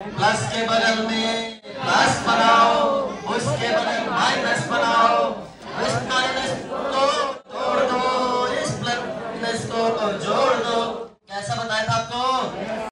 Plus के बदल में प्लस बनाओ उसके बदल माइनस बनाओ। इस माइनस को तोड़ दो, इस प्लस को जोड़ दो। कैसा बताया था आपको?